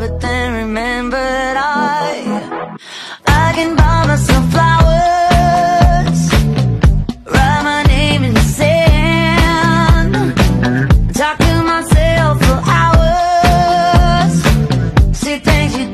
but then remembered I I can buy myself flowers. Write my name in the sand. Talk to myself for hours. She things you